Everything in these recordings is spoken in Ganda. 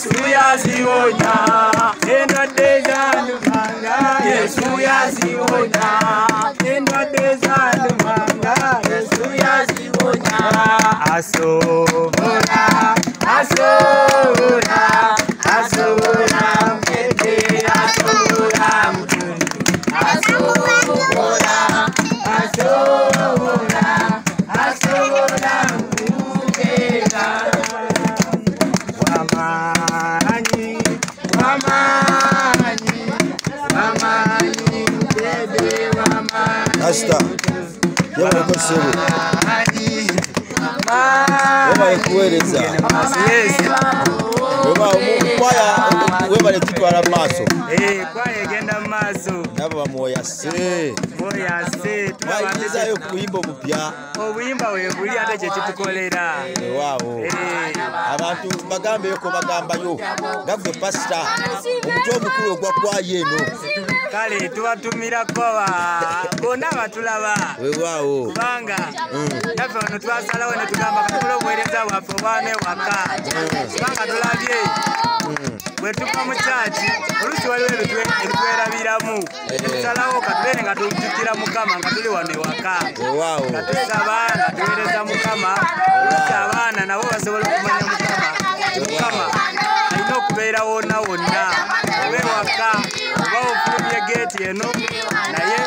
yesu yaziwona endwadde ezalumanga yesu yaziwona endwadde ezalumanga yesu yaziwona asoba Esther, you want to go webale kuweereza kwaya webale kitwala mu maaso Eh, kwaya egenda mu maaso nabo bamwoyase moyase bayingizayo ku buyimba obupya obuyimba webuli ate kyekitukolera ewaawo Eh, abantu bagambeyoko bagambayo nga gwe pasita omutwe omukulu ogwa kwaya eno kale tubatumirako ba- bonna batulaba. Wewaawo kubanga naffe wano twasalawo ne tugamba katubula obuweereza bwaffe obwana ewaka kubanga tulabye. Bwe tuva mu kyaki oluusi waliwo ebitwe- ebitwerabiramu netusalawo katubere nga tujjukira mukama nga tuli wano ewaka. Nga tusaba nga tuweereza mukama geeti eno naye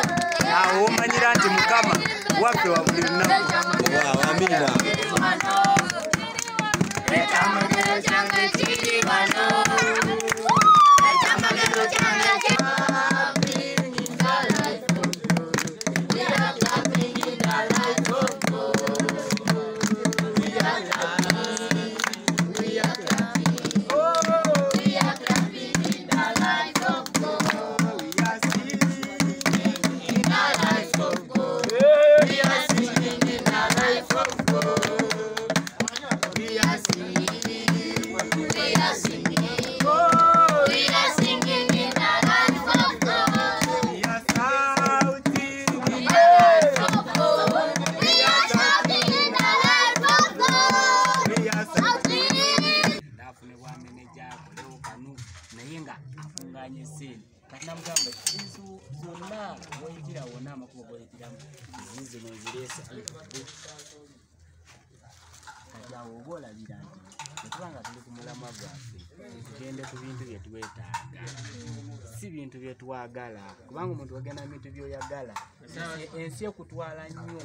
awo womanyira nti mukama waffe wa buli lunaku amiina Ekyamagero kyange kiri wano. Meneja akolewo kanu naye nga afunganye sente kati namugamba ezo zonna woyitira wonna amakubo goyitiramu zizino nzireese kati awo oba olabira nti bwetuba nga tuli ku mulamwa gwaffe tugende ku bintu bye twetaaga si bintu bye twagala kubanga omuntu wagenda bintu byoyagala ensi- ekutwala nnyo.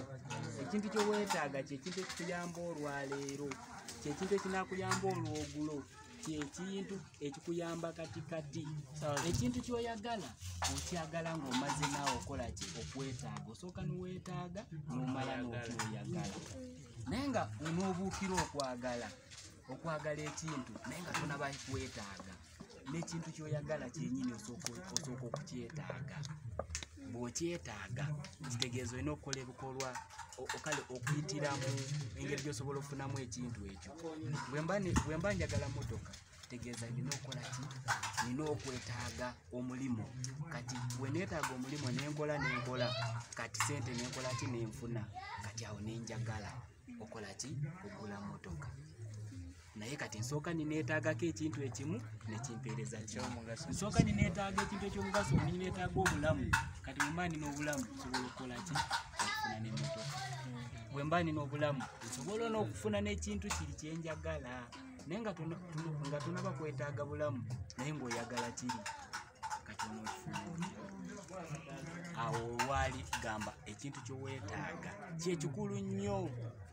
Ekintu kyoweetaaga kyekintu ekikuyamba olwaleero kyekintu ekinakuyamba olwogulo kyekintu ekikuyamba katikati. Ekintu kyoyagala okyagala ng'omaze naawe okola ki? Okwetaaga. Osooka niweetaaga nomala n'okyoyagala. Naye nga onoobuukira okwagala okwagala ekintu naye nga tonaba kwetaaga n'ekintu kyoyagala kyenyini osooka okukyetaaga. Bw'okyetaaga kitegeeza olina okukola ebikolwa o- okale okuyitira mu engeri gy'osobola okufunamu ekintu ekyo. Bwe mba njagala motoka kitegeeza nina okukola ki? Nina okwetaaga omulimu. Kati bwe neetaaga omulimu nenkola nenkola kati sente nenkola ki nenfuna kati awo nenjagala. Okola ki? Ogula motoka naye kati nsooka nineetaagako ekintu ekimu nekimpeereza nsooka nineetaaga ekintu ekyomugaso omanyi neetaaga obulamu. Kati bwe mba nina obulamu nsobola okukola ki? Okufuna nemotoka bwe mba nina obulamu nsobola n'okufuna n'ekintu kiri kyenjagala naye nga tonaba kwetaaga bulamu naye ng'oyagala kiri? Kati onookifuna otya awo waali gamba ekintu kyoweetaaga kyekikulu nnyo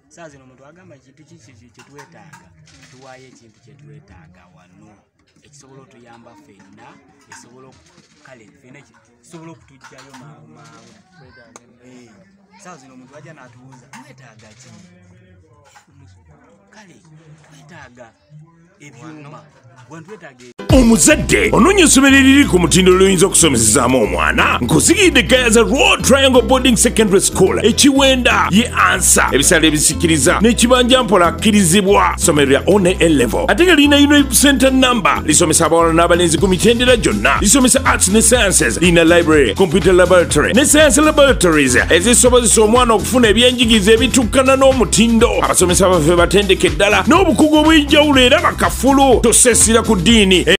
saa zino omuntu agamba ekintu kiki kyetwetaaga? Tuwaayo ekintu kyetwetaaga wano. Ekisobola otuyamba ffenna ekisobola oku- kale eki- kisobola okutugjayo mangu mangu Eh, saa zino omuntu ajja n'atubuuza twetaaga ki? Kale twetaaga ebyuma. Bwe twetaaga omuzadde onoonya essomero eriri ku mutindo lwoyinza okusomesezaamu omwana? Nkusigidde gayaza road triangle boarding secondary school ekiwenda ye ansa. Ebisale ebisikiriza n'ekibanja mpola akkirizibwa. Ssomero lya one level. Ate nga lirina unit center number lisomesa abawala n'abalenzi ku mitendera gyonna. Lisomesa arts ne sciences lirina library computer laboratory ne science laboratories. Ezisobozesa omwana okufuna ebyenjigiriza ebitukkana n'omutindo. Abasomesa baffe batendeke ddala n'obukugu obw'enjawulo era bakafulu. Tosesira ku ddiini